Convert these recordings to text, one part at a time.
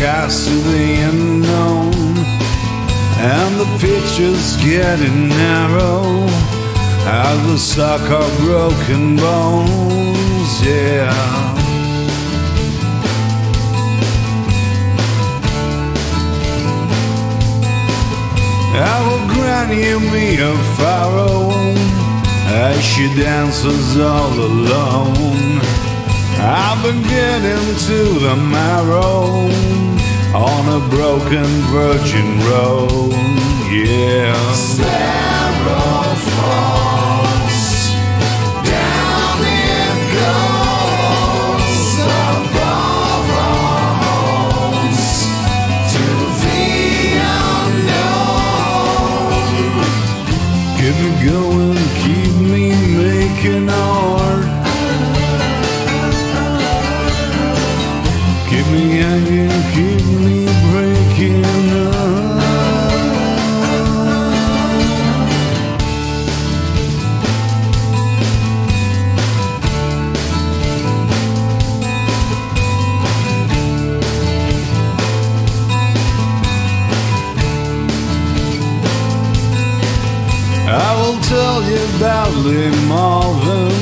cast to the unknown, and the picture's getting narrow as the suck of broken bones. Yeah. I will grant you me a pharaoh as she dances all alone. I've been getting to the marrow on a broken virgin road. Yeah. Sparrow falls, down it goes above our homes to the unknown. Keep me going, keep me making art. Keep me hanging, keep. I will tell you about Lee Marvin.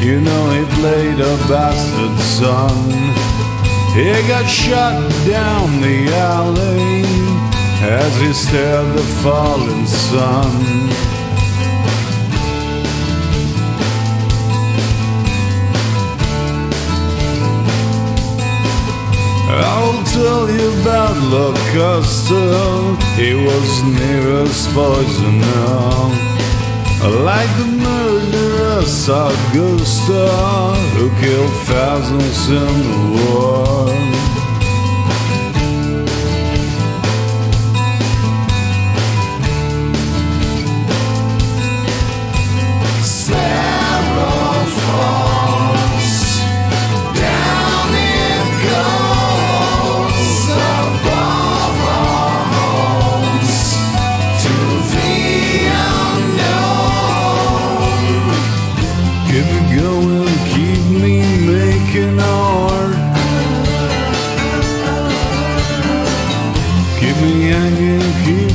You know he played a bastard son. He got shot down the alley as he stared the falling sun. I'll tell you about Locusta. He was Nero's poisoner. Like the sabe gostar. O que ele faz não sendo louco. меня не бьют.